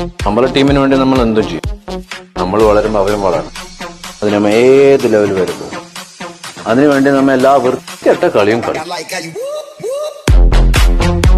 നമ്മളെ ടീമിന് വേണ്ടി നമ്മൾ എന്തും ചെയ്യും. നമ്മൾ വളരുമ്പോൾ അവരും വളരണം. അതിന് ഏത് ലെവൽ വരുമ്പോൾ അതിനുവേണ്ടി നമ്മൾ എല്ലാ വൃത്തിയട്ട കളിയും കളിക്കും.